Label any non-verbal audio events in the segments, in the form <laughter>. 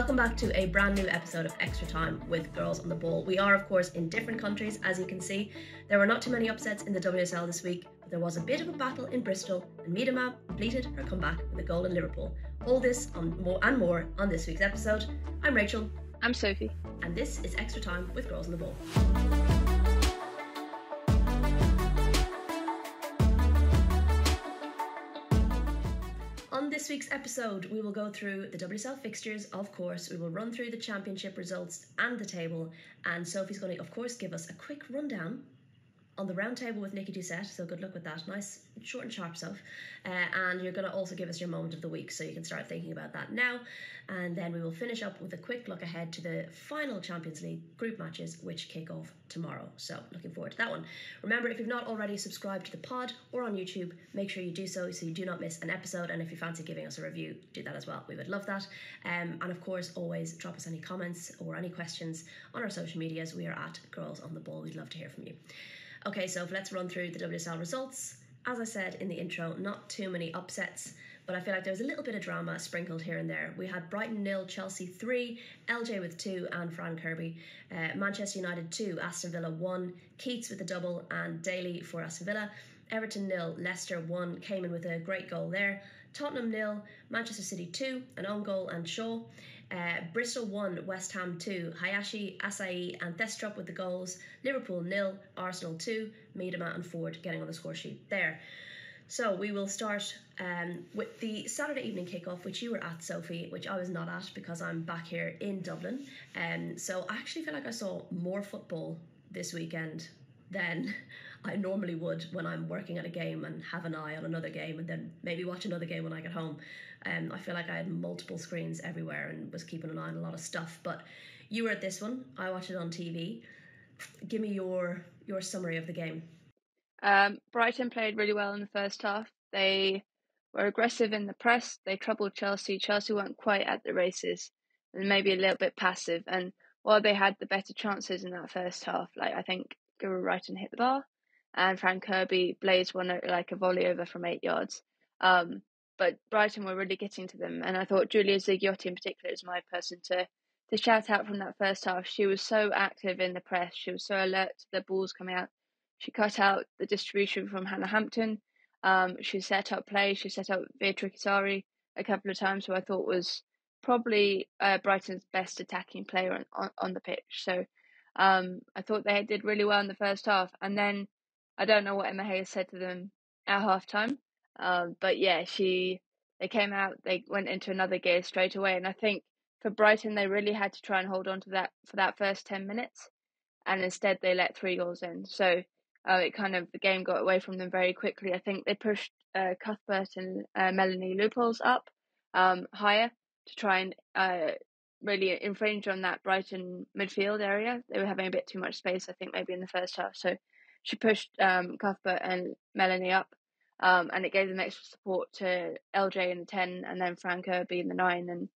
Welcome back to a brand new episode of Extra Time with Girls on the Ball. We are, of course, in different countries, as you can see. There were not too many upsets in the WSL this week, but there was a bit of a battle in Bristol, and Miedema completed her comeback with a goal in Liverpool. All this on more and more on this week's episode. I'm Rachel. I'm Sophie. And this is Extra Time with Girls on the Ball. This week's episode, we will go through the WSL fixtures, of course. We will run through the championship results and the table. And Sophie's going to, of course, give us a quick rundown on the round table with Nikki Doucet. So good luck with that. Nice, short and sharp stuff. Uh, and you're going to also give us your moment of the week, so you can start thinking about that now. And then we will finish up with a quick look ahead to the final Champions League group matches, which kick off tomorrow. So looking forward to that one. Remember, if you've not already subscribed to the pod or on YouTube, make sure you do so so you do not miss an episode. And if you fancy giving us a review, do that as well. We would love that. Um, and of course, always drop us any comments or any questions on our social medias. We are at Girls on the Ball. We'd love to hear from you. Okay, so let's run through the WSL results. As I said in the intro, not too many upsets, but I feel like there was a little bit of drama sprinkled here and there. We had Brighton nil, Chelsea three, LJ with two, and Fran Kirby. Uh, Manchester United two, Aston Villa one, Keats with a double, and Daly for Aston Villa. Everton nil, Leicester one, Cayman with a great goal there. Tottenham nil, Manchester City two, an own goal and Shaw. Uh, Bristol 1, West Ham 2, Hayashi, Asseyi, and Thestrup with the goals. Liverpool nil, Arsenal 2, Miedema and Ford getting on the score sheet there. So we will start um, with the Saturday evening kickoff, which you were at, Sophie, which I was not at because I'm back here in Dublin. Um, so I actually feel like I saw more football this weekend than <laughs> I normally would when I'm working at a game and have an eye on another game and then maybe watch another game when I get home. Um, I feel like I had multiple screens everywhere and was keeping an eye on a lot of stuff. But you were at this one. I watched it on TV. Give me your your summary of the game. Um, Brighton played really well in the first half. They were aggressive in the press. They troubled Chelsea. Chelsea weren't quite at the races and maybe a little bit passive. And while they had the better chances in that first half, like I think Guro Reiten hit the bar and Fran Kirby blazed one like a volley over from eight yards. Um, but Brighton were really getting to them, and I thought Julia Zigiotti in particular is my person to to shout out from that first half. She was so active in the press. She was so alert to the balls coming out. She cut out the distribution from Hannah Hampton. Um, she set up play. She set up Beatrice Kisari a couple of times, who I thought was probably uh, Brighton's best attacking player on, on, on the pitch. So um, I thought they did really well in the first half. And then I don't know what Emma Hayes said to them at half time. Um, but yeah, she they came out, they went into another gear straight away. And I think for Brighton, they really had to try and hold on to that for that first 10 minutes. And instead, they let three goals in. So uh, it kind of, the game got away from them very quickly. I think they pushed uh, Cuthbert and uh, Melanie Leupolz up um, higher to try and uh, really infringe on that Brighton midfield area. They were having a bit too much space, I think, maybe in the first half. So she pushed um, Cuthbert and Melanie up, um, and it gave them extra support to LJ in the 10 and then Fran Kirby in the 9. And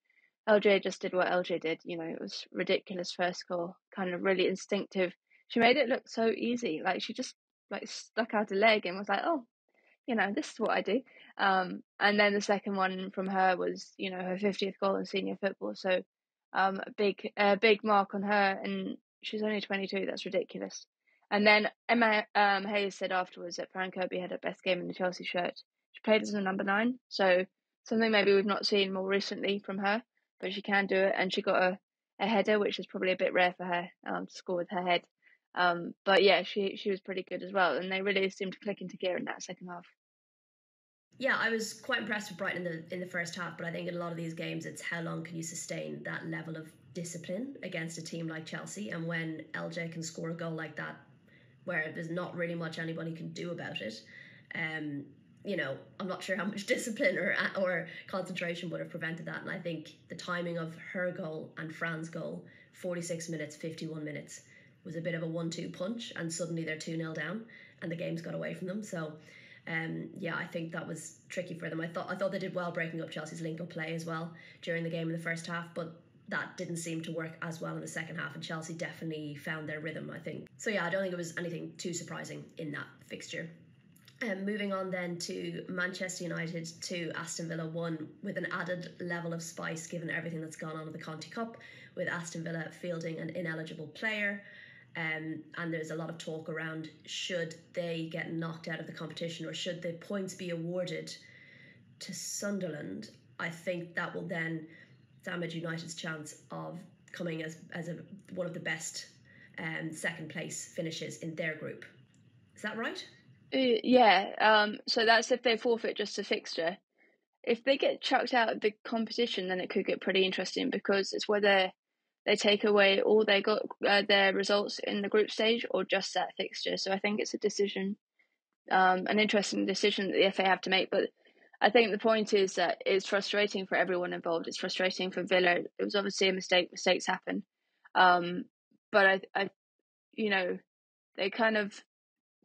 LJ just did what LJ did. You know, it was ridiculous first goal, kind of really instinctive. She made it look so easy. Like she just like stuck out a leg and was like, oh, you know, this is what I do. Um, and then the second one from her was, you know, her 50th goal in senior football. So um, a big, a big mark on her. And she's only 22. That's ridiculous. And then Emma um, Hayes said afterwards that Fran Kirby had her best game in the Chelsea shirt. She played as a number nine, so something maybe we've not seen more recently from her, but she can do it. And she got a, a header, which is probably a bit rare for her um, to score with her head. Um, but yeah, she she was pretty good as well, and they really seemed to click into gear in that second half. Yeah, I was quite impressed with Brighton in the in the first half, but I think in a lot of these games, it's how long can you sustain that level of discipline against a team like Chelsea, and when LJ can score a goal like that where there's not really much anybody can do about it. Um, you know, I'm not sure how much <laughs> discipline or or concentration would have prevented that. And I think the timing of her goal and Fran's goal, 46 minutes, 51 minutes, was a bit of a one-two punch, and suddenly they're two 0 down, and the game's got away from them. So. Um, yeah, I think that was tricky for them. I thought I thought they did well breaking up Chelsea's link up play as well during the game in the first half, but that didn't seem to work as well in the second half, and Chelsea definitely found their rhythm, I think. So, yeah, I don't think it was anything too surprising in that fixture. Um, moving on then to Manchester United to Aston Villa 1 with an added level of spice given everything that's gone on in the Conti Cup, with Aston Villa fielding an ineligible player. Um, and there's a lot of talk around should they get knocked out of the competition or should the points be awarded to Sunderland. I think that will then damage United's chance of coming as, as a, one of the best um, second place finishes in their group. Is that right? Uh, yeah, um, so that's if they forfeit just a fixture. If they get chucked out of the competition, then it could get pretty interesting because it's whether they take away all they got uh, their results in the group stage or just that fixture. So I think it's a decision, um, an interesting decision that the FA have to make. But I think the point is that it's frustrating for everyone involved. It's frustrating for Villa. It was obviously a mistake. Mistakes happen, um, but I, I, you know, they kind of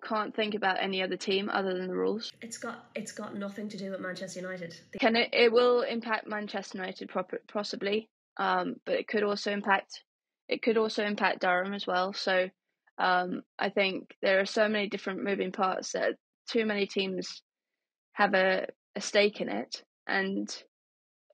can't think about any other team other than the rules. It's got it's got nothing to do with Manchester United. Can it? It will impact Manchester United proper, possibly, um, but it could also impact it could also impact Durham as well. So um, I think there are so many different moving parts that too many teams have a, a stake in it, and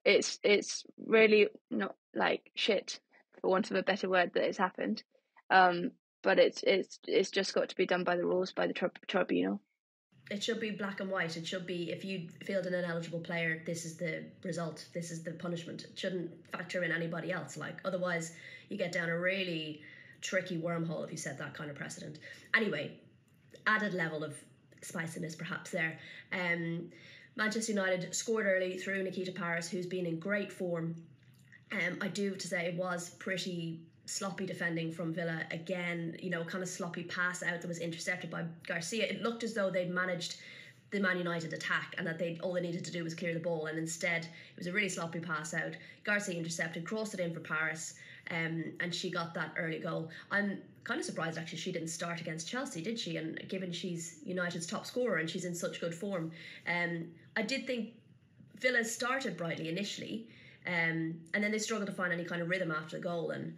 it's it's really not like shit for want of a better word that it's happened. Um, but it's it's it's just got to be done by the rules by the tri- tribunal. It should be black and white. It should be if you field an ineligible player, this is the result. This is the punishment. It shouldn't factor in anybody else. Like otherwise, you get down a really tricky wormhole if you set that kind of precedent. Anyway, added level of spiciness perhaps there. Um, Manchester United scored early through Nikita Parris, who's been in great form. Um, I do have to say it was pretty sloppy defending from Villa again, you know, kind of sloppy pass out that was intercepted by Garcia. It looked as though they'd managed the Man United attack and that they all they needed to do was clear the ball and instead it was a really sloppy pass out. Garcia intercepted, crossed it in for Parris, um, and she got that early goal. I'm kind of surprised actually she didn't start against Chelsea, did she? And given she's United's top scorer and she's in such good form, um, I did think Villa started brightly initially, um, and then they struggled to find any kind of rhythm after the goal and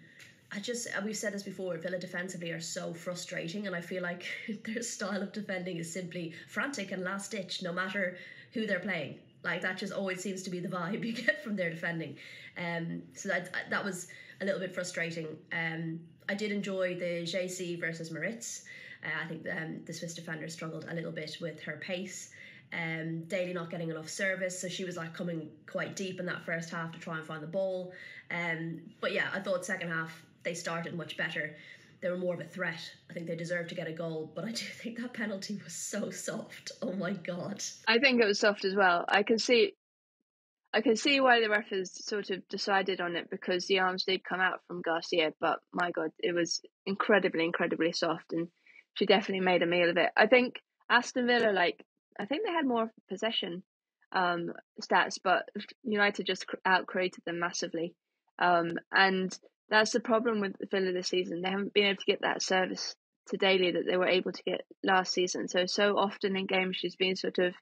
I just we've said this before. Villa defensively are so frustrating, and I feel like <laughs> their style of defending is simply frantic and last ditch, no matter who they're playing. Like that just always seems to be the <laughs> vibe you get from their defending. Um, so that that was a little bit frustrating. Um, I did enjoy the Geyse versus Maritz. Uh, I think um, the Swiss defender struggled a little bit with her pace. Um, Daly not getting enough service, so she was like coming quite deep in that first half to try and find the ball. Um, but yeah, I thought second half they started much better. They were more of a threat. I think they deserved to get a goal, but I <laughs> do think that penalty was so soft. Oh my god! I think it was soft as well. I can see, I can see why the referees sort of decided on it because the arms did come out from Garcia, but my god, it was incredibly, incredibly soft, and she definitely made a meal of it. I think Aston Villa, like, I think they had more possession um, stats, but United just out created them massively. Um, and that's the problem with Villa this season. They haven't been able to get that service to Daly that they were able to get last season. So so often in games she's been sort of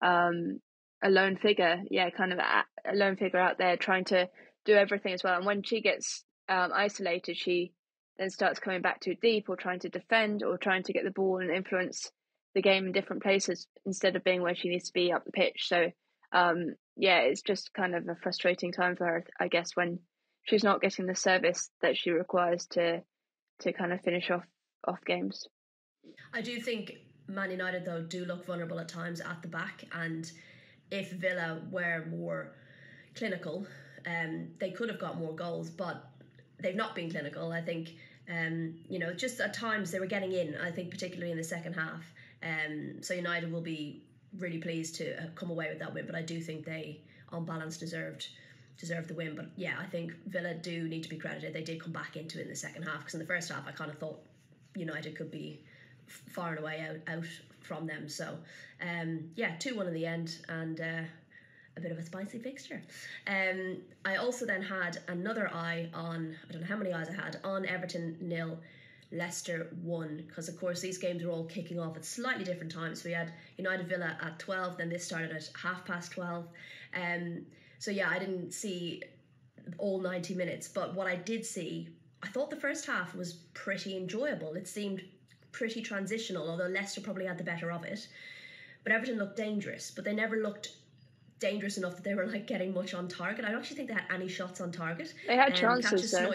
um, a lone figure, yeah, kind of a, a, lone figure out there trying to do everything as well. And when she gets um, isolated, she then starts coming back too deep or trying to defend or trying to get the ball and influence the game in different places instead of being where she needs to be up the pitch. So um, yeah, it's just kind of a frustrating time for her, I guess, when she's not getting the service that she requires to to kind of finish off off games. I do think Man United though do look vulnerable at times at the back, and if Villa were more clinical, um, they could have got more goals, but they've not been clinical. I think um, you know just at times they were getting in. I think particularly in the second half. Um, so United will be really pleased to come away with that win, but I do think they, on balance, deserved deserve the win. But yeah, I think Villa do need to be credited. They did come back into it in the second half because in the first half I kind of thought United could be far and away out out from them. So um, yeah, two one in the end and. Uh, a bit of a spicy fixture. Um, I also then had another eye on, I don't know how many eyes I had, on Everton nil, Leicester won because of course these games were all kicking off at slightly different times. We had United Villa at 12, then this started at half past 12. Um, so yeah, I didn't see all 90 minutes, but what I did see, I thought the first half was pretty enjoyable. It seemed pretty transitional, although Leicester probably had the better of it. but Everton looked dangerous, but they never looked dangerous enough that they were like getting much on target. I don't actually think they had any shots on target. They had um, chances, though.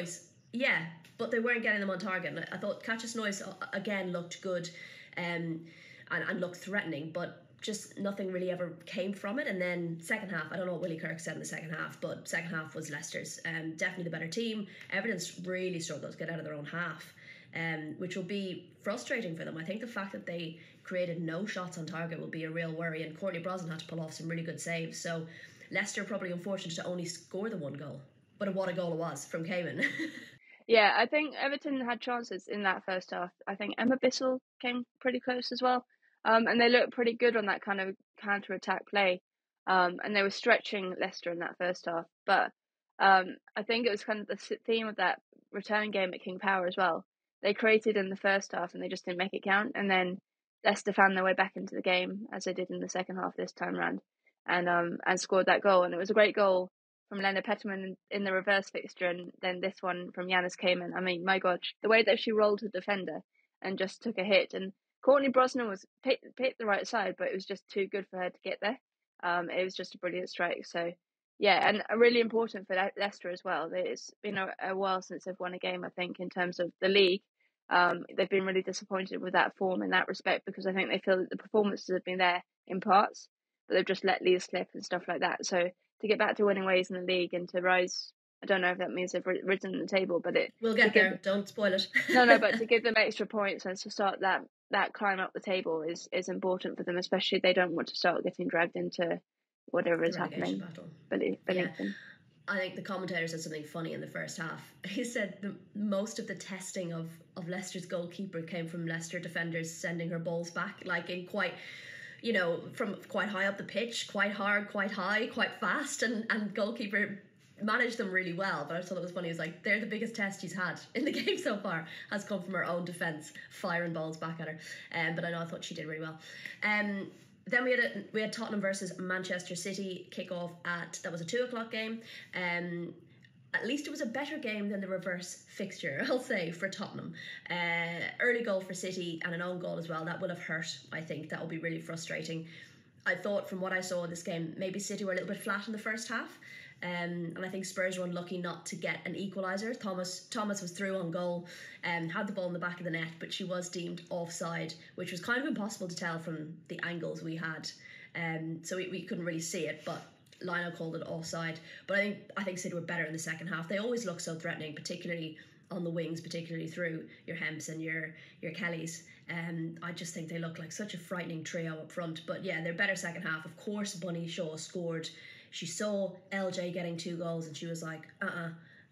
Yeah, but they weren't getting them on target. I thought Katja Snoeijs uh, again looked good, um, and, and looked threatening, but just nothing really ever came from it. And then second half, I don't know what Willie Kirk said in the second half, but second half was Leicester's. Um, definitely the better team. Everton's really struggled to get out of their own half, um, which will be frustrating for them. I think the fact that they created no shots on target will be a real worry. And Courtney Brosnan had to pull off some really good saves. So Leicester probably unfortunate to only score the one goal. But what a goal it was from Cayman. <laughs> yeah, I think Everton had chances in that first half. I think Emma Bissell came pretty close as well. Um, and they looked pretty good on that kind of counter attack play. Um, and they were stretching Leicester in that first half. But um, I think it was kind of the theme of that return game at King Power as well. They created in the first half and they just didn't make it count. And then Leicester found their way back into the game as they did in the second half this time round, and um and scored that goal. And it was a great goal from Lena Petermann in the reverse fixture, and then this one from Janice Cayman. I mean, my God, the way that she rolled the defender and just took a hit. And Courtney Brosnan was picked, picked the right side, but it was just too good for her to get there. Um, it was just a brilliant strike. So, yeah, and really important for Leicester as well. It's been a, a while since they've won a game, I think, in terms of the league. Um, they've been really disappointed with that form in that respect because I think they feel that the performances have been there in parts, but they've just let leads slip and stuff like that. So to get back to winning ways in the league and to rise, I don't know if that means they've risen the table, but it we'll get there. Give, don't spoil it. <laughs> no, no, but to <laughs> give them extra points and to start that that climb up the table is is important for them, especially they don't want to start getting dragged into whatever is happening beneath, beneath yeah. them. I think the commentator said something funny in the first half. <laughs> He said the most of the testing of of Leicester's goalkeeper came from Leicester defenders sending her balls back, like in quite, you know, from quite high up the pitch, quite hard, quite high, quite fast, and and goalkeeper managed them really well. But I thought it was funny. He was like, they're the biggest test she's had in the <laughs> game so far has come from her own defence, firing balls back at her. Um, but I know I thought she did really well. Um, then we had a, we had Tottenham versus Manchester City kick off at that was a two o'clock game. Um, at least it was a better game than the reverse fixture, <laughs> I'll say, for Tottenham. Uh, early goal for City and an own goal as well. That will have hurt, I think. That will be really frustrating. I thought from what I saw in this game, maybe City were a little bit flat in the first half. Um, and I think Spurs were unlucky not to get an equaliser. Thomas Thomas was through on goal and um, had the ball in the back of the net, but she was deemed offside, which was kind of impossible to tell from the angles we had. Um, so we, we couldn't really see it, but Lionel called it offside. But I think I think City were better in the second half. They always look so threatening, particularly on the wings, particularly through your Hemps and your your Kellys. Um, I just think they look like such a frightening trio up front. But yeah, they're better second half. Of course, Bunny Shaw scored she saw LJ getting two goals and she was like, uh uh-uh, uh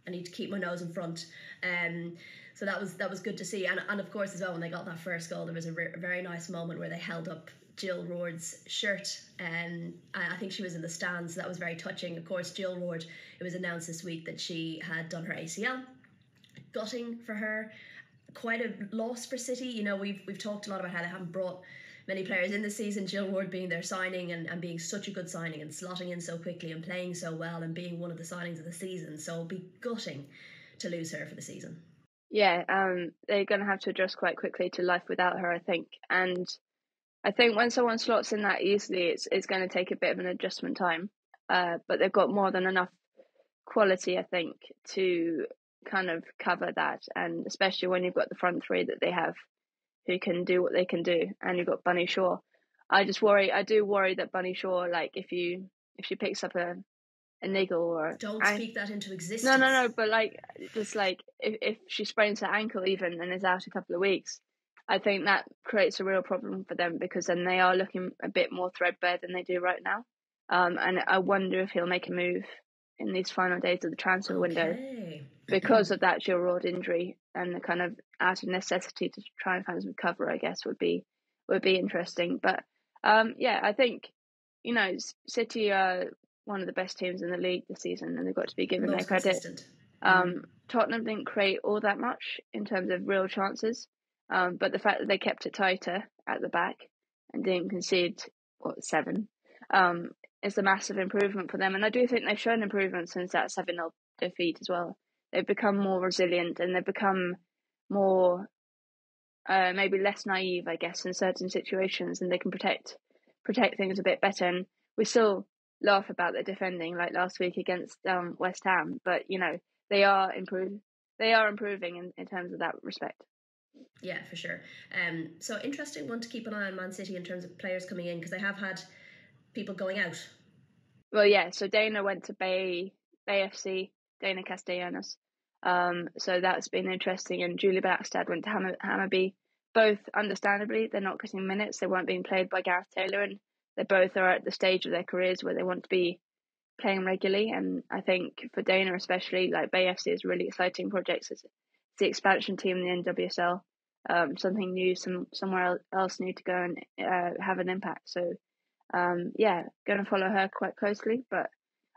I need to keep my nose in front. Um, so that was that was good to see. And, and of course, as well, when they got that first goal, there was a, re- a very nice moment where they held up Jill Roord's shirt, and I think she was in the stands. That was very touching. Of course, Jill Roord, It was announced this week that she had done her ACL. Gutting for her, quite a loss for City. You know, we've we've talked a lot about how they haven't brought many players in the season, Jill Roord being their signing and, and being such a good signing and slotting in so quickly and playing so well and being one of the signings of the season. So it'll be gutting to lose her for the season. Yeah, um, they're going to have to adjust quite quickly to life without her, I think. And I think when someone slots in that easily, it's it's going to take a bit of an adjustment time. Uh, but they've got more than enough quality, I think, to kind of cover that. And especially when you've got the front three that they have, who can do what they can do, and you've got Bunny Shaw. I just worry. I do worry that Bunny Shaw, like if you if she picks up a a niggle or don't speak that into existence. No, no, no. But like, just like if if she sprains her ankle even and is out a couple of weeks, I think that creates a real problem for them because then they are looking a bit more threadbare than they do right now. Um, and I wonder if he'll make a move in these final days of the transfer okay. window <clears throat> because of that Roord injury and the kind of out of necessity to try and find some cover, I guess would be would be interesting. But um, yeah, I think you know City are one of the best teams in the league this season, and they've got to be given Most their credit. Um, mm. Tottenham didn't create all that much in terms of real chances, um, but the fact that they kept it tighter at the back and didn't concede what seven um, is a massive improvement for them. And I do think they've shown improvement since that seven 0 defeat as well they've become more resilient and they've become more uh, maybe less naive, I guess, in certain situations, and they can protect protect things a bit better. And we still laugh about their defending, like last week against um, West Ham, but you know they are improving. They are improving in, in terms of that respect. Yeah, for sure. Um, so interesting one to keep an eye on Man City in terms of players coming in because they have had people going out. Well, yeah. So Deyna went to Bay Bay FC, Deyna Castellanos. Um, so that's been interesting. And Julie Blakstad went to Hammer, Hammarby. Both, understandably, they're not getting minutes. They weren't being played by Gareth Taylor, and they both are at the stage of their careers where they want to be playing regularly. And I think for Deyna, especially, like Bay FC is really exciting project. It's, the expansion team in the NWSL. Um, something new, some somewhere else new to go and uh, have an impact. So, um, yeah, going to follow her quite closely. But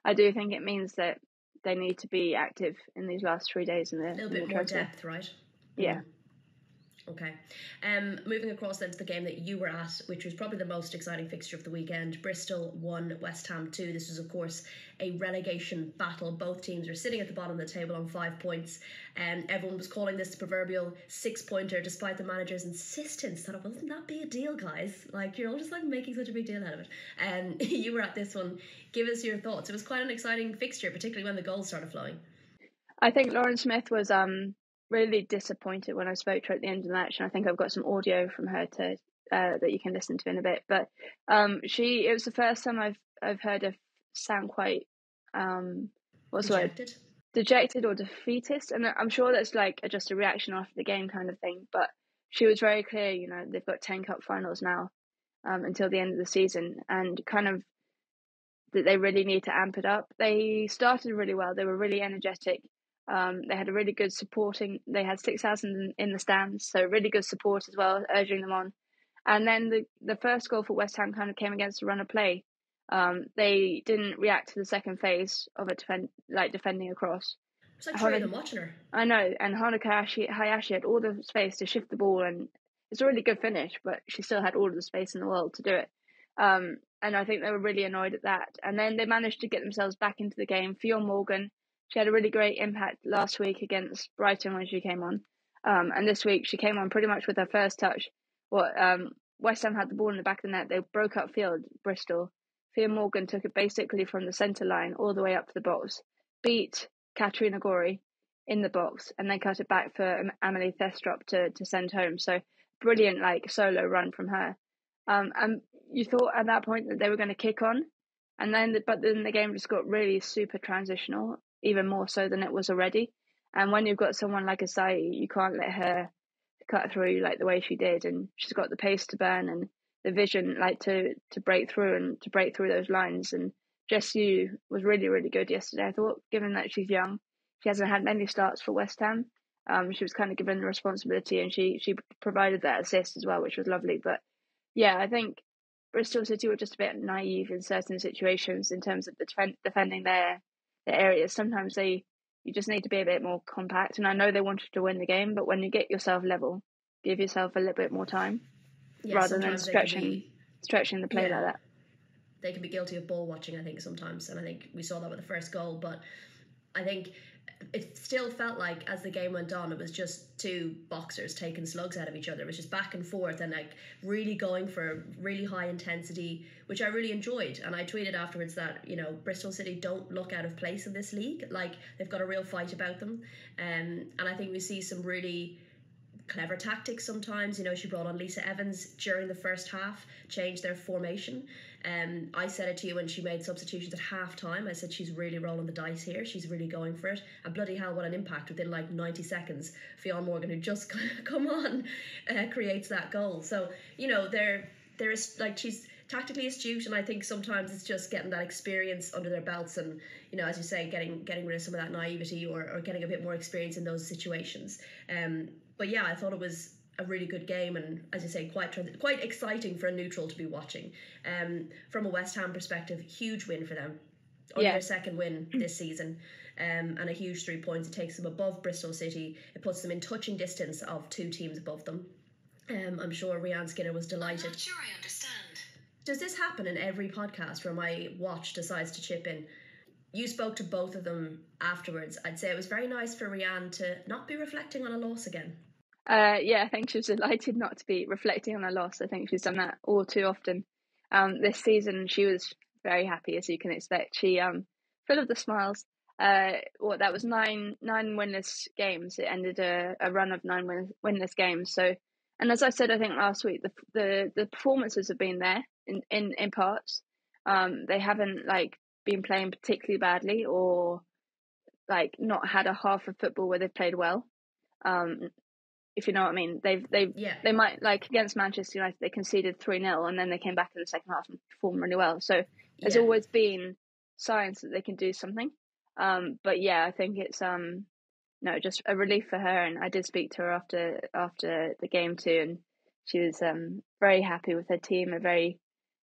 I do think it means that they need to be active in these last three days in the a little bit more depth, right? Yeah. Okay. Um, moving across then to the game that you were at, which was probably the most exciting fixture of the weekend. Bristol won, West Ham 2. This was, of course, a relegation battle. Both teams were sitting at the bottom of the table on five points. And um, everyone was calling this the proverbial six pointer, despite the manager's insistence that it wasn't that big a deal, guys. Like, you're all just like making such a big deal out of it. And um, <laughs> you were at this one. Give us your thoughts. It was quite an exciting fixture, particularly when the goals started flowing. I think Lauren Smith was um really disappointed when I spoke to her at the end of the match, and I think I've got some audio from her to uh, that you can listen to in a bit. But um, she it was the first time I've I've heard her sound quite um, what's dejected. the word dejected or defeatist, and I'm sure that's like just a reaction after the game kind of thing. But she was very clear. You know, they've got ten cup finals now um, until the end of the season, and kind of that they really need to amp it up. They started really well. They were really energetic. Um, they had a really good supporting. They had six thousand in the stands, so really good support as well, urging them on. And then the the first goal for West Ham kind of came against a run of play. Um, they didn't react to the second phase of a defend, like defending across. It's like three of them watching her. I know, and Honoka Hayashi, Hayashi had all the space to shift the ball, and it's a really good finish, but she still had all of the space in the world to do it. Um, and I think they were really annoyed at that. And then they managed to get themselves back into the game. Ffion Morgan she had a really great impact last week against Brighton when she came on. Um, and this week she came on pretty much with her first touch. What um, West Ham had the ball in the back of the net. They broke up field, Bristol. Ffion Morgan took it basically from the centre line all the way up to the box, beat Katrina Gorry in the box, and then cut it back for Amalie Thestrup to, to send home. So brilliant, like solo run from her. Um, and you thought at that point that they were going to kick on, and then the, but then the game just got really super transitional, even more so than it was already. And when you've got someone like Asseyi, you can't let her cut through like the way she did, and she's got the pace to burn and the vision like to to break through and to break through those lines. And Jess Ziu was really really good yesterday. I thought, given that she's young, she hasn't had many starts for West Ham. Um, she was kind of given the responsibility, and she she provided that assist as well, which was lovely. But yeah, I think Bristol City were just a bit naive in certain situations in terms of the defend, defending their the areas. Sometimes they you just need to be a bit more compact. And I know they wanted to win the game, but when you get yourself level, give yourself a little bit more time yeah, rather than stretching be, stretching the play yeah, like that. They can be guilty of ball watching, I think, sometimes, and I think we saw that with the first goal. But I think it still felt like as the game went on, it was just two boxers taking slugs out of each other. It was just back and forth and like really going for really high intensity, which I really enjoyed. And I tweeted afterwards that you know Bristol City don't look out of place in this league. Like they've got a real fight about them, um, and I think we see some really clever tactics sometimes. You know, she brought on Lisa Evans during the first half, changed their formation. Um, I said it to you when she made substitutions at half time. I said she's really rolling the dice here. She's really going for it. And bloody hell, what an impact within like 90 seconds. Ffion Morgan, who just <laughs> come on, uh, creates that goal. So, you know, there there is like she's tactically astute and I think sometimes it's just getting that experience under their belts and you know as you say getting getting rid of some of that naivety or, or getting a bit more experience in those situations um but yeah I thought it was a really good game and as you say quite quite exciting for a neutral to be watching. Um from a West Ham perspective huge win for them. Only yeah. their second win this season. Um, and a huge three points. It takes them above Bristol City. It puts them in touching distance of two teams above them. Um, I'm sure Rehanne Skinner was delighted. I'm not sure I understand. Does this happen in every podcast where my watch decides to chip in? You spoke to both of them afterwards. I'd say it was very nice for Rehanne to not be reflecting on a loss again uh, yeah, I think she was delighted not to be reflecting on a loss. I think she's done that all too often. um, this season. She was very happy, as you can expect. She um, full of the smiles. Uh, that was nine nine winless games. It ended a, a run of nine win, winless games. So, and as I said, I think last week the the, the performances have been there in in in parts. Um, they haven't like been playing particularly badly or like not had a half of football where they've played well. Um, if you know what I mean, they've they've Yeah. they might like against Manchester United they conceded three 0 and then they came back in the second half and performed really well. So there's Yeah. always been signs that they can do something. Um, but yeah, I think it's um no just a relief for her, and I did speak to her after after the game too, and she was um very happy with her team. A very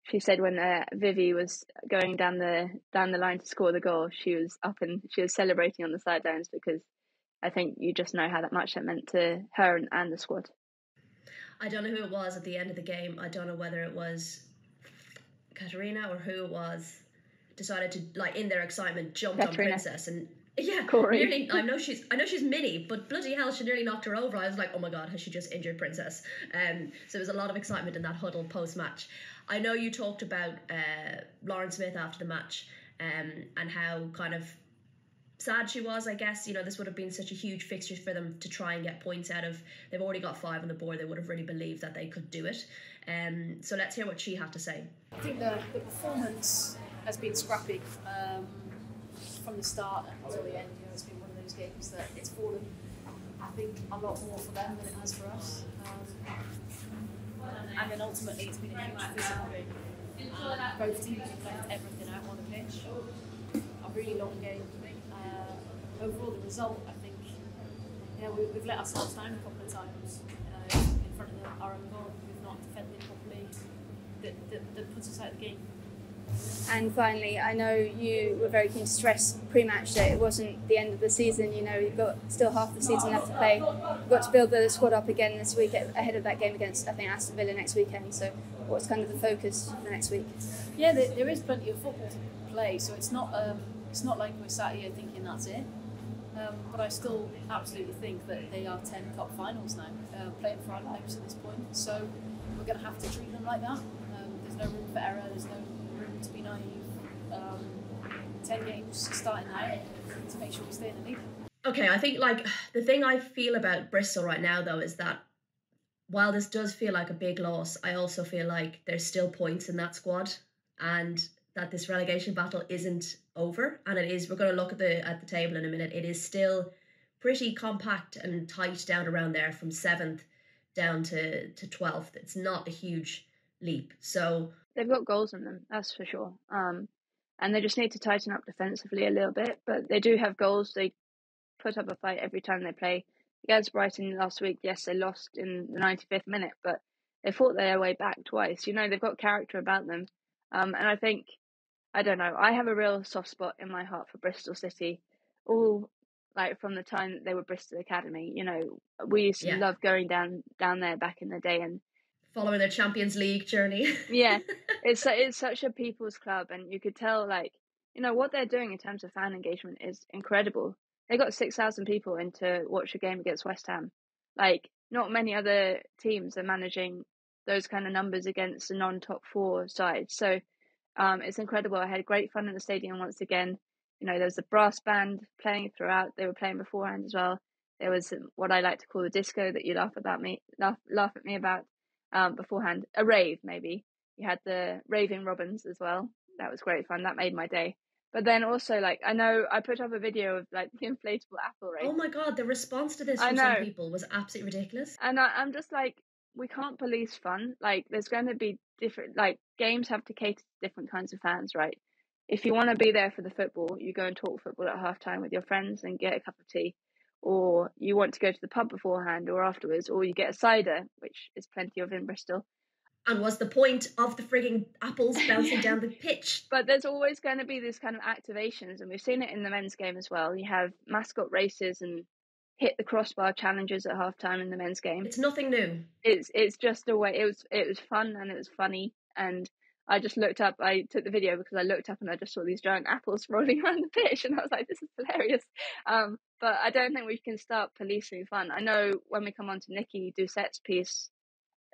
she said when uh, Vivi was going down the down the line to score the goal, she was up and she was celebrating on the sidelines because I think you just know how that much that meant to her and, and the squad. I don't know who it was at the end of the game. I don't know whether it was Katarina or who it was decided to like in their excitement jumped Katarina. on Princess and yeah, Gorry. nearly. I know she's I know she's mini, but bloody hell, she nearly knocked her over. I was like, oh my god, has she just injured Princess? Um, so there was a lot of excitement in that huddle post match. I know you talked about uh, Lauren Smith after the match, um, and how kind of sad she was, I guess. You know, this would have been such a huge fixture for them to try and get points out of. They've already got five on the board. They would have really believed that they could do it. Um, so let's hear what she had to say. I think the, the performance has been scrappy um, from the start until the end. You know, it's been one of those games that it's fallen, I think, a lot more for them than it has for us. Um, and then ultimately, it's been a huge physical both teams have left everything out on the pitch. A really long game. Overall, the result, I think, yeah, we, we've let ourselves down a couple of times uh, in front of the, our own goal. We've not defended properly. That, that, that puts us out of the game. And finally, I know you were very keen to stress pre-match that it wasn't the end of the season. You know, you've got still half the season left to play. You've got to build the squad up again this week ahead of that game against I think Aston Villa next weekend. So, what's kind of the focus for the next week? Yeah, there, there is plenty of football to play, so it's not um, it's not like we're sat here thinking that's it. Um, but I still absolutely think that they are ten cup finals now, uh, playing for our lives at this point. So we're going to have to treat them like that. Um, there's no room for error. There's no room to be naive. Um, ten games starting now to make sure we stay in the league. Okay, I think like <sighs> the thing I feel about Bristol right now though is that while this does feel like a big loss, I also feel like there's still points in that squad and that this relegation battle isn't over and it is we're going to look at the at the table in a minute. It is still pretty compact and tight down around there from 7th down to to 12th. It's not a huge leap. So They've got goals in them, that's for sure. Um, and they just need to tighten up defensively a little bit, but they do have goals. They put up a fight every time they play. Against Brighton last week, yes, they lost in the 95th minute, but they fought their way back twice. You know, they've got character about them. Um, and I think, I don't know, I have a real soft spot in my heart for Bristol City. All like from the time that they were Bristol Academy, you know, we used to Yeah. love going down down there back in the day and following their Champions League journey. yeah, <laughs> it's it's such a people's club, and you could tell like you know what they're doing in terms of fan engagement is incredible. They got six thousand people in to watch a game against West Ham. Like not many other teams are managing those kind of numbers against the non-top four sides. So um, it's incredible. I had great fun in the stadium once again. You know, there was a brass band playing throughout. They were playing beforehand as well. There was um, what I like to call the disco that you laugh about me, laugh laugh at me about um, beforehand. A rave, maybe. You had the raving robins as well. That was great fun. That made my day. But then also, like, I know I put up a video of like <laughs> the inflatable apple race, oh my god, the response to this from some people was absolutely ridiculous. and I, I'm just like, we can't police fun. Like, there's going to be different. Like, games have to cater to different kinds of fans, right? If you want to be there for the football, you go and talk football at halftime with your friends and get a cup of tea, or you want to go to the pub beforehand or afterwards, or you get a cider, which is plenty of in Bristol. And was the point of the frigging apples <laughs> bouncing down the pitch? But there's always going to be this kind of activations, and we've seen it in the men's game as well. You have mascot races and hit the crossbar challenges at halftime in the men's game. It's nothing new. It's it's just a way. It was it was fun and it was funny, and I just looked up. I took the video because I looked up and I just saw these giant apples <laughs> rolling around the pitch, and I was like, "This is hilarious." Um, but I don't think we can start policing fun. I know when we come on to Nikki Doucet's piece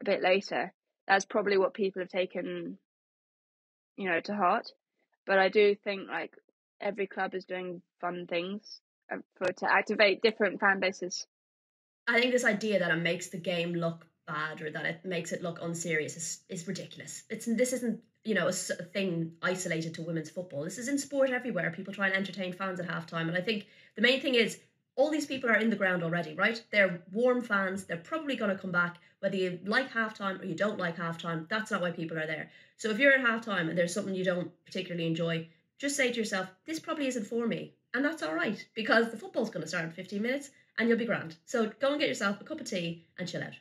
a bit later, that's probably what people have taken you know, to heart. But I do think like every club is doing fun things Uh, for to activate different fan bases. I think this idea that it makes the game look bad or that it makes it look unserious is, is ridiculous. It's this isn't you know a, a thing isolated to women's football. This is in sport everywhere. People try and entertain fans at halftime, and I think the main thing is all these people are in the ground already, right? They're warm fans. They're probably going to come back, whether you like halftime or you don't like halftime. That's not why people are there. So if you're at halftime and there's something you don't particularly enjoy, just say to yourself, this probably isn't for me. And that's all right because the football's going to start in 15 minutes and you'll be grand. So go and get yourself a cup of tea and chill out.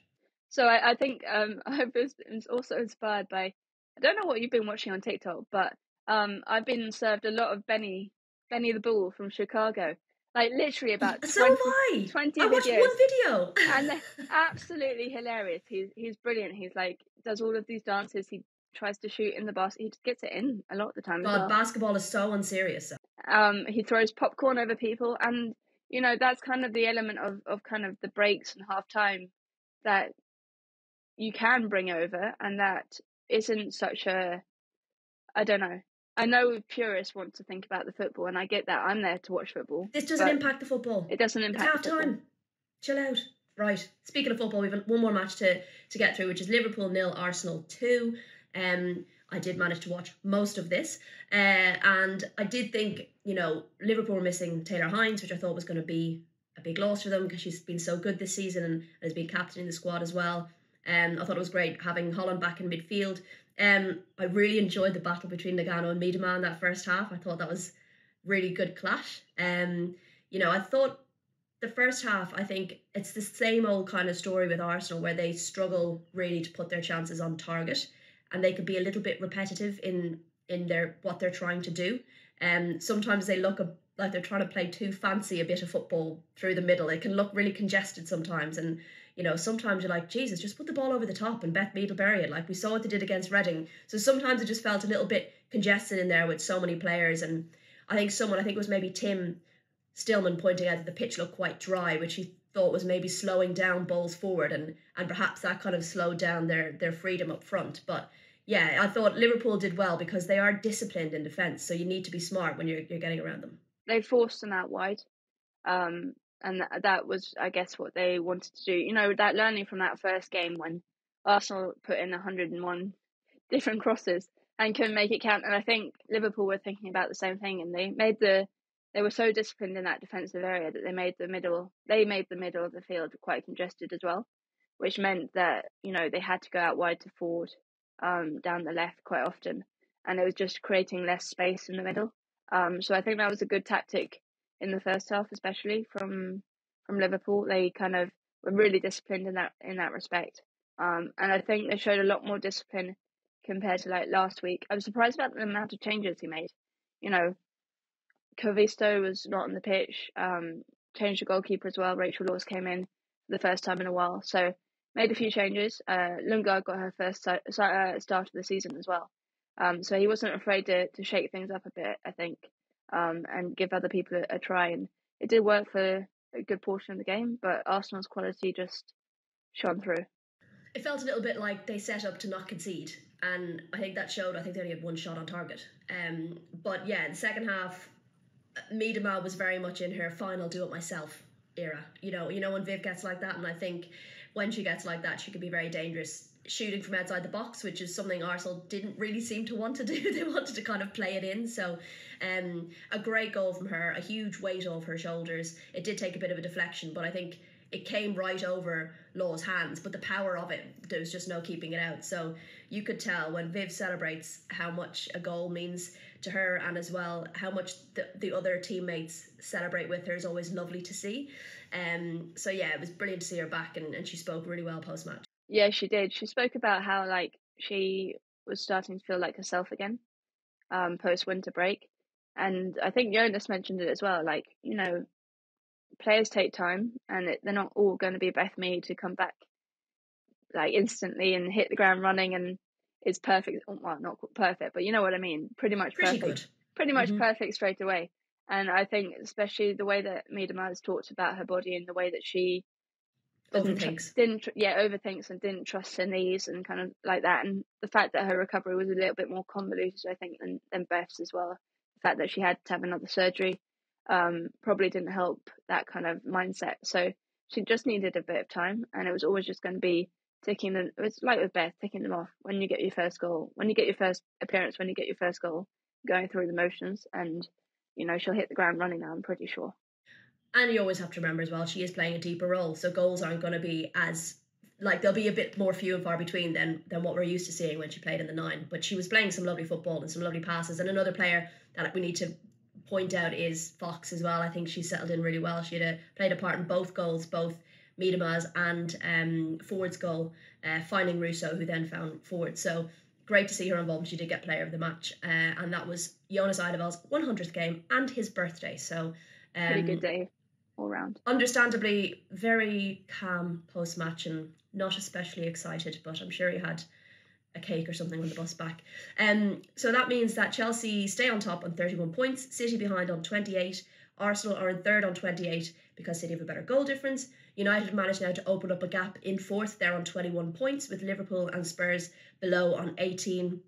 So I, I think um, <laughs> I was also inspired by, I don't know what you've been watching on TikTok, but um, I've been served a lot of Benny, Benny the Bull from Chicago like literally about 20, <laughs> so 20 I videos. one video. and they're <laughs> absolutely hilarious. He's he's brilliant. He's like does all of these dances. He tries to shoot in the basket. He just gets it in a lot of the time. God, well. basketball is so unserious. Um, he throws popcorn over people, and you know that's kind of the element of of kind of the breaks and half time that you can bring over, and that isn't such a I don't know. I know purists want to think about the football, and I get that. I'm there to watch football. This doesn't impact the football. It doesn't impact. It's half time. Chill out. Right. Speaking of football, we've one more match to to get through, which is Liverpool nil, Arsenal two. Um, I did manage to watch most of this, uh, and I did think you know Liverpool missing Taylor Hinds, which I thought was going to be a big loss for them because she's been so good this season and has been captain in the squad as well. Um, I thought it was great having Holland back in midfield. Um, I really enjoyed the battle between Nagano and Miedema in that first half. I thought that was really good clash. Um, you know, I thought the first half, I think it's the same old kind of story with Arsenal where they struggle really to put their chances on target, and they could be a little bit repetitive in in their what they're trying to do. Um, sometimes they look a, like they're trying to play too fancy a bit of football through the middle. It can look really congested sometimes, and you know, sometimes you're like, Jesus, just put the ball over the top and Beth Mead will bury it. Like we saw what they did against Reading. So sometimes it just felt a little bit congested in there with so many players. And I think someone, I think it was maybe Tim Stillman pointing out that the pitch looked quite dry, which he thought was maybe slowing down balls forward and and perhaps that kind of slowed down their their freedom up front. But yeah, I thought Liverpool did well because they are disciplined in defence, so you need to be smart when you're you're getting around them. They forced them out wide. Um, and that, that was, I guess, what they wanted to do. You know, that learning from that first game when Arsenal put in 101 <laughs> different crosses and couldn't make it count. And I think Liverpool were thinking about the same thing, and they made the they were so disciplined in that defensive area that they made the middle they made the middle of the field quite congested as well, which meant that you know they had to go out wide to forward, um, down the left quite often, and it was just creating less space in the middle. Um, so I think that was a good tactic in the first half, especially from from Liverpool. They kind of were really disciplined in that in that respect. Um, and I think they showed a lot more discipline compared to like last week. I was surprised about the amount of changes he made. You know, Koivisto was not on the pitch. Um, changed the goalkeeper as well. Rachel Laws came in for the first time in a while, so made a few changes. Uh, Lundgaard got her first uh, start of the season as well. Um, so he wasn't afraid to, to shake things up a bit, I think um, and give other people a, a try. And it did work for a good portion of the game, but Arsenal's quality just shone through. It felt a little bit like they set up to not concede, and I think that showed. I think they only had one shot on target. Um, but yeah, in the second half, Miedema was very much in her final do it myself era. You know, you know when Viv gets like that, and I think when she gets like that, she can be very dangerous shooting from outside the box, which is something Arsenal didn't really seem to want to do. <laughs> they wanted to kind of play it in. So, um, a great goal from her, a huge weight off her shoulders. It did take a bit of a deflection, but I think it came right over Law's hands. But the power of it, there was just no keeping it out. So you could tell when Viv celebrates how much a goal means to her, and as well how much the, the other teammates celebrate with her is always lovely to see. Um, so yeah, it was brilliant to see her back, and, and she spoke really well post match. Yeah, she did. She spoke about how like she was starting to feel like herself again, um, post winter break, and I think Jonas mentioned it as well. Like you know, players take time, and it, they're not all going to be Beth Mead to come back like instantly and hit the ground running and is perfect. Well, not perfect, but you know what I mean. Pretty much Pretty perfect. Good. Pretty much mm-hmm. perfect straight away. And I think especially the way that Miedema has talked about her body and the way that she tr- Overthinks. didn't tr- yeah overthinks and didn't trust her knees and kind of like that and the fact that her recovery was a little bit more convoluted I think than than Beth's as well the fact that she had to have another surgery um probably didn't help that kind of mindset so she just needed a bit of time and it was always just going to be ticking them it was like with Beth ticking them off when you get your first goal when you get your first appearance when you get your first goal going through the motions and you know she'll hit the ground running now I'm pretty sure And you always have to remember as well, she is playing a deeper role, so goals aren't going to be as like they'll be a bit more few and far between than than what we're used to seeing when she played in the nine. But she was playing some lovely football and some lovely passes. And another player that we need to point out is Fox as well. I think she settled in really well. She had a, played a part in both goals, both Miedema's and um, Ford's goal, uh, finding Russo, who then found Ford. So great to see her involved. She did get player of the match, uh, and that was Jonas Eidevall's 100th game and his birthday. So um, pretty good day all round understandably very calm post match and not especially excited, but I'm sure he had a cake or something on the bus back. Um, so that means that Chelsea stay on top on 31 points, City behind on 28, Arsenal are in third on 28 because City have a better goal difference. United managed now to open up a gap in fourth, they're on 21 points, with Liverpool and Spurs below on 18.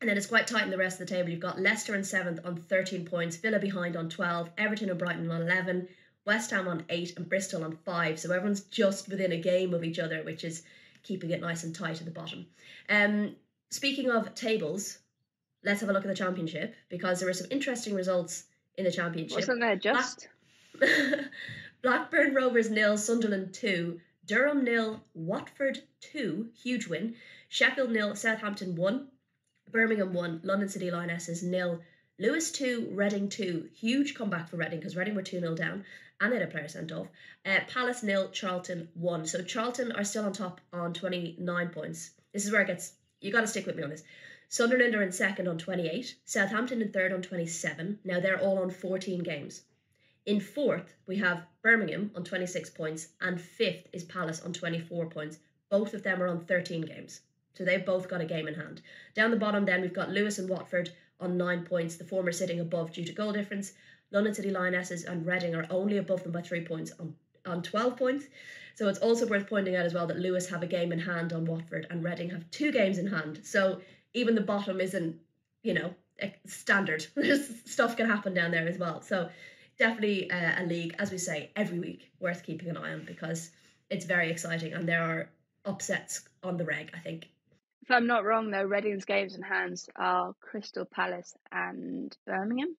And then it's quite tight in the rest of the table. You've got Leicester in seventh on 13 points, Villa behind on 12, Everton and Brighton on 11, West Ham on 8, and Bristol on 5. So everyone's just within a game of each other, which is keeping it nice and tight at the bottom. Um, speaking of tables, let's have a look at the Championship because there were some interesting results in the Championship. wasn't there just <laughs> Blackburn Rovers nil, Sunderland two, Durham nil, Watford two, huge win. Sheffield nil, Southampton one, Birmingham one, London City Lionesses nil, Lewes two, Reading two, huge comeback for Reading because Reading were two 0 down and they had a player sent off. Uh, Palace nil, Charlton one. So Charlton are still on top on twenty nine points. This is where it gets. You got to stick with me on this. Sunderland are in second on 28, Southampton in third on 27. Now they're all on 14 games. In fourth, we have Birmingham on 26 points, and fifth is Palace on 24 points. Both of them are on 13 games. So they've both got a game in hand. Down the bottom, then, we've got Lewes and Watford on nine points, the former sitting above due to goal difference. London City Lionesses and Reading are only above them by three points on, on 12 points. So it's also worth pointing out as well that Lewes have a game in hand on Watford and Reading have two games in hand. So even the bottom isn't, you know, standard. <laughs> Stuff can happen down there as well. So definitely uh, a league, as we say, every week worth keeping an eye on because it's very exciting and there are upsets on the reg, I think. If I'm not wrong, though, Reading's games in hands are Crystal Palace and Birmingham.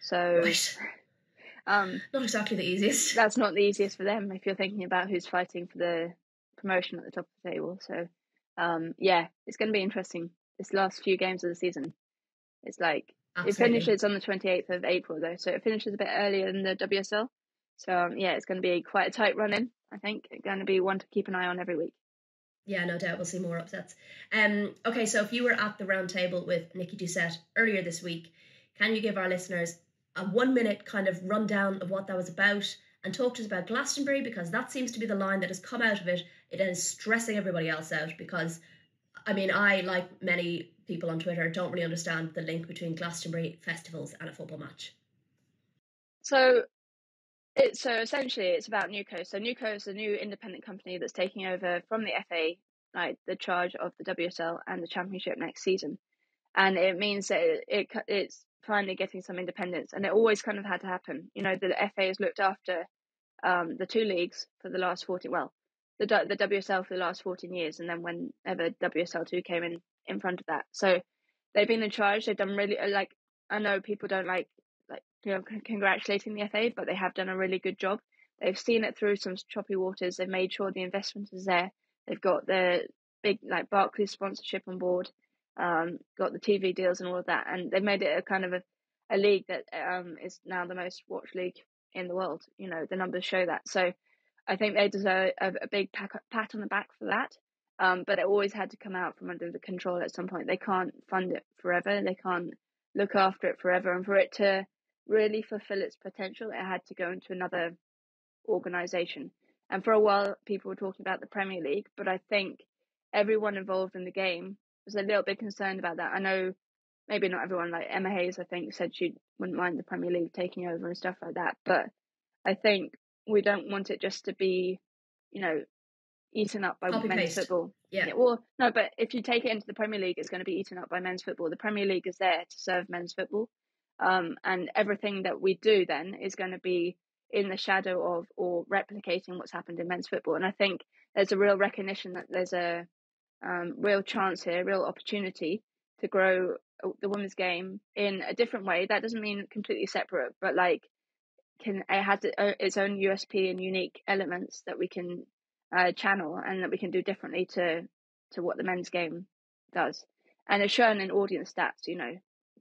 So, Right. <laughs> um, Not exactly the easiest. <laughs> that's not the easiest for them if you're thinking about who's fighting for the promotion at the top of the table. So, um, yeah, it's going to be interesting. This last few games of the season, it's like it finishes on the 28th of April, though, so it finishes a bit earlier than the WSL. So, um, yeah, it's going to be quite a tight run in. I think going to be one to keep an eye on every week. Yeah, no doubt we'll see more upsets. Um, okay, so if you were at the round table with Nikki Doucet earlier this week, can you give our listeners a one minute kind of rundown of what that was about and talk to us about Glastonbury because that seems to be the line that has come out of it. It is stressing everybody else out because, I mean, I, like many people on Twitter, don't really understand the link between Glastonbury festivals and a football match. So it's so essentially it's about NewCo. So NewCo is a new independent company that's taking over from the FA, like the charge of the WSL and the Championship next season, and it means that it, it it's finally getting some independence, and it always kind of had to happen. You know, the FA has looked after um, the two leagues for the last fourteen. Well, the the WSL for the last fourteen years, and then whenever WSL two came in in front of that, so they've been in charge. They've done really like I know people don't like like you know congratulating the FA, but they have done a really good job. They've seen it through some choppy waters. They've made sure the investment is there. They've got the big like Barclays sponsorship on board, um, got the TV deals and all of that, and they've made it a kind of a, a league that um, is now the most watched league in the world. You know the numbers show that. So I think they deserve a, a big pat, pat on the back for that. Um, but it always had to come out from under the control at some point. They can't fund it forever. They can't look after it forever. And for it to really fulfill its potential, it had to go into another organization. And for a while, people were talking about the Premier League, but I think everyone involved in the game was a little bit concerned about that. I know maybe not everyone, like Emma Hayes, I think, said she wouldn't mind the Premier League taking over and stuff like that. But I think we don't want it just to be, you know, eaten up by Copy men's paste. football. Yeah. Well, no, but if you take it into the Premier League, it's going to be eaten up by men's football. The Premier League is there to serve men's football, um, and everything that we do then is going to be in the shadow of or replicating what's happened in men's football. And I think there's a real recognition that there's a um, real chance here, a real opportunity to grow the women's game in a different way. That doesn't mean completely separate, but like can it has uh, its own USP and unique elements that we can uh, channel and that we can do differently to to what the men's game does. And it's shown in audience stats. You know,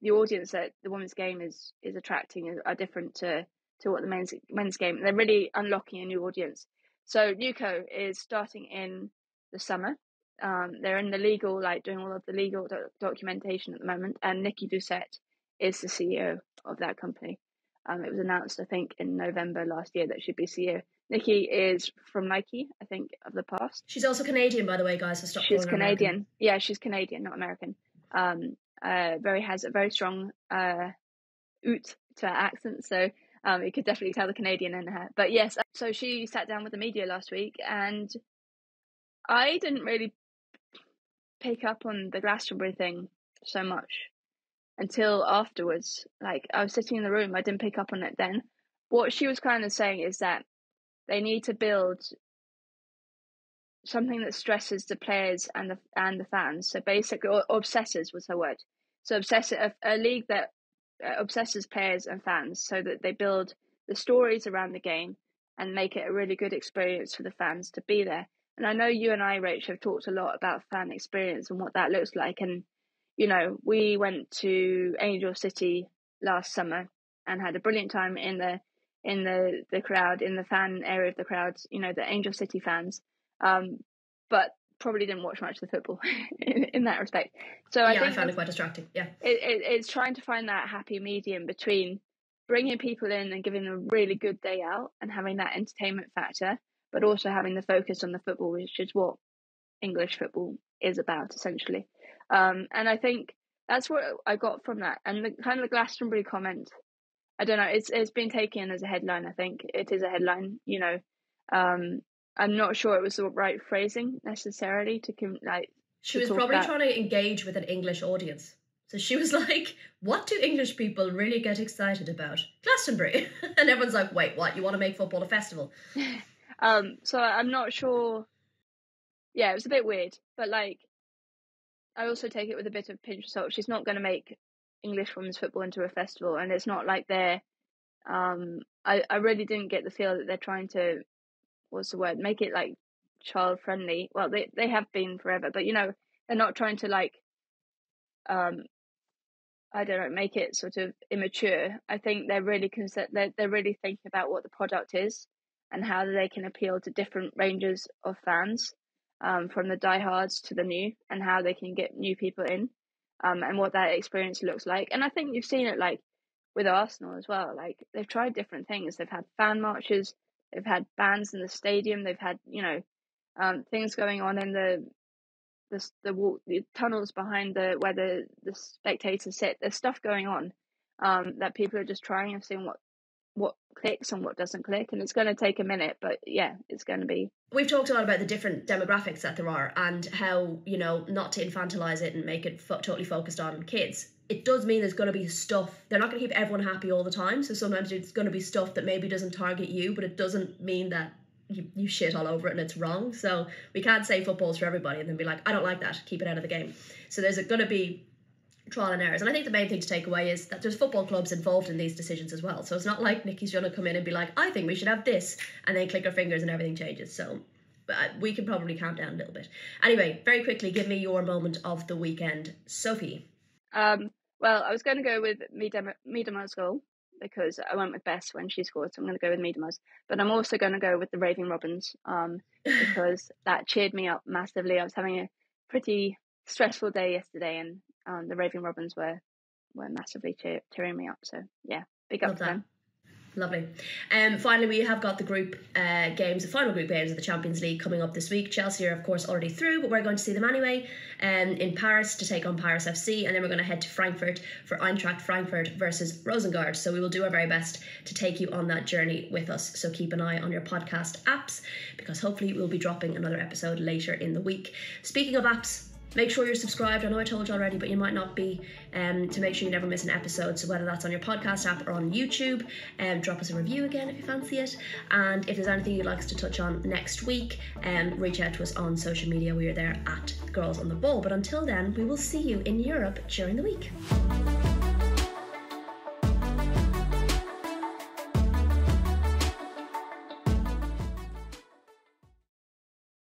the audience that the women's game is is attracting are different to to what the men's men's game. They're really unlocking a new audience. So NewCo is starting in the summer. Um, they're in the legal, like doing all of the legal doc- documentation at the moment, and Nikki Doucet is the CEO of that company. Um, it was announced, I think, in November last year that she'd be CEO. Nikki is from Nike, I think, of the past. She's also Canadian, by the way, guys. So stop She's her American. Canadian. Yeah, she's Canadian, not American. Um, uh, very has a very strong uh, oot to her accent, so um, you could definitely tell the Canadian in her. But yes, so she sat down with the media last week, and I didn't really pick up on the Glastonbury thing so much until afterwards. Like I was sitting in the room, I didn't pick up on it then. What she was kind of saying is that they need to build something that stresses the players and the and the fans. So basically, or obsesses was her word. So obsessive, a, a league that uh, obsesses players and fans, so that they build the stories around the game and make it a really good experience for the fans to be there. And I know you and I, Rach, have talked a lot about fan experience and what that looks like. And you know, we went to Angel City last summer and had a brilliant time in the in the the crowd in the fan area of the crowd. You know, the Angel City fans um, but probably didn't watch much of the football <laughs> in, in that respect. So I yeah, think I found it quite distracting. Yeah. it, it, it's trying to find that happy medium between bringing people in and giving them a really good day out and having that entertainment factor, but also having the focus on the football, which is what English football is about essentially. Um, and I think that's what I got from that. And the kind of the Glastonbury comment, I don't know, it's it's been taken as a headline. I think it is a headline. You know, um, I'm not sure it was the right phrasing necessarily to com- like She was probably about- trying to engage with an English audience. So she was <laughs> like, What do English people really get excited about? Glastonbury. <laughs> and everyone's like, Wait, what? You want to make football a festival? <laughs> Um, so I'm not sure. Yeah, it was a bit weird, but like, I also take it with a bit of pinch of salt. She's not going to make English women's football into a festival, and it's not like they're. Um, I I really didn't get the feel that they're trying to, what's the word, make it like child friendly. Well, they they have been forever, but you know they're not trying to like. Um, I don't know, make it sort of immature. I think they're really concerned. They're they're really thinking about what the product is and how they can appeal to different ranges of fans, um, from the diehards to the new, and how they can get new people in, um, and what that experience looks like. And I think you've seen it like with Arsenal as well. Like they've tried different things. They've had fan marches, they've had bands in the stadium, they've had you know, um, things going on in the the the, the tunnels behind the where the the spectators sit. There's stuff going on, um, that people are just trying and seeing what clicks and what doesn't click, and it's going to take a minute, but yeah, it's going to be We've talked a lot about the different demographics that there are and how, you know, not to infantilize it and make it fo- totally focused on kids. It does mean there's going to be stuff. They're not going to keep everyone happy all the time. So sometimes it's going to be stuff that maybe doesn't target you, but it doesn't mean that you, you shit all over it and it's wrong. So we can't say football's for everybody and then be like, I don't like that, keep it out of the game. So there's going to be trial and errors. And I think the main thing to take away is that there's football clubs involved in these decisions as well. So it's not like Nikki's going to come in and be like, I think we should have this, and then click her fingers and everything changes. So but we can probably calm down a little bit. Anyway, very quickly, give me your moment of the weekend, Sophie. Um, well, I was going to go with Miedema- Miedema's goal because I went with Beth when she scored, so I'm going to go with Miedema's. But I'm also going to go with the Raving Robins um, <laughs> because that cheered me up massively. I was having a pretty stressful day yesterday, and um, the Raving Robins were were massively cheer- cheering me up. So yeah, big up Love to that. them. Lovely. Um, finally, we have got the group uh, games, the final group games of the Champions League coming up this week. Chelsea are, of course, already through, but we're going to see them anyway um, in Paris to take on Paris FC, and then we're going to head to Frankfurt for Eintracht Frankfurt versus Rosengard. So we will do our very best to take you on that journey with us. So keep an eye on your podcast apps because hopefully we'll be dropping another episode later in the week. Speaking of apps, Make sure you're subscribed. I know I told you already, but you might not be. Um, to make sure you never miss an episode. So whether that's on your podcast app or on YouTube, um, drop us a review again if you fancy it. And if there's anything you'd like us to touch on next week, um, reach out to us on social media. We are there at Girls on the Ball. But until then, we will see you in Europe during the week.